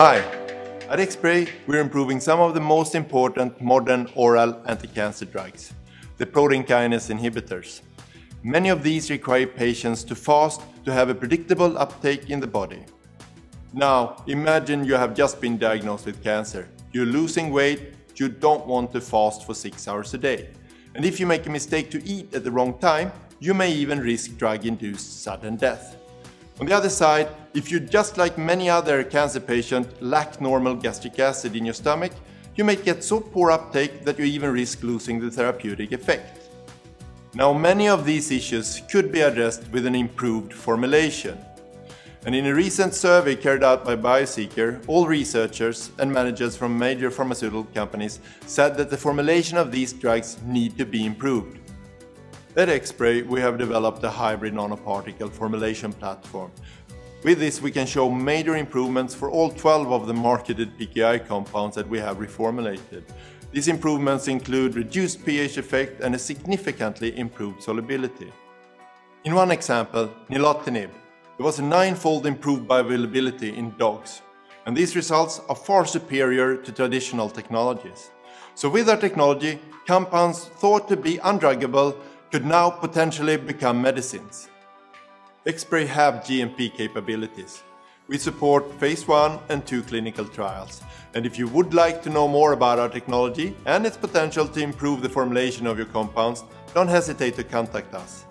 Hi! At Xspray, we're improving some of the most important modern oral anti-cancer drugs, the protein kinase inhibitors. Many of these require patients to fast to have a predictable uptake in the body. Now, imagine you have just been diagnosed with cancer. You're losing weight, you don't want to fast for 6 hours a day. And if you make a mistake to eat at the wrong time, you may even risk drug-induced sudden death. On the other side, if you just like many other cancer patients lack normal gastric acid in your stomach, you may get so poor uptake that you even risk losing the therapeutic effect. Now many of these issues could be addressed with an improved formulation. And in a recent survey carried out by Bioseeker, all researchers and managers from major pharmaceutical companies said that the formulation of these drugs need to be improved. At Xspray, we have developed a hybrid nanoparticle formulation platform. With this, we can show major improvements for all 12 of the marketed PKI compounds that we have reformulated. These improvements include reduced pH effect and a significantly improved solubility. In one example, nilotinib, there was a nine-fold improved bioavailability in dogs, and these results are far superior to traditional technologies. So with our technology, compounds thought to be undruggable could now potentially become medicines. Xspray have GMP capabilities. We support phase 1 and 2 clinical trials. And if you would like to know more about our technology and its potential to improve the formulation of your compounds, don't hesitate to contact us.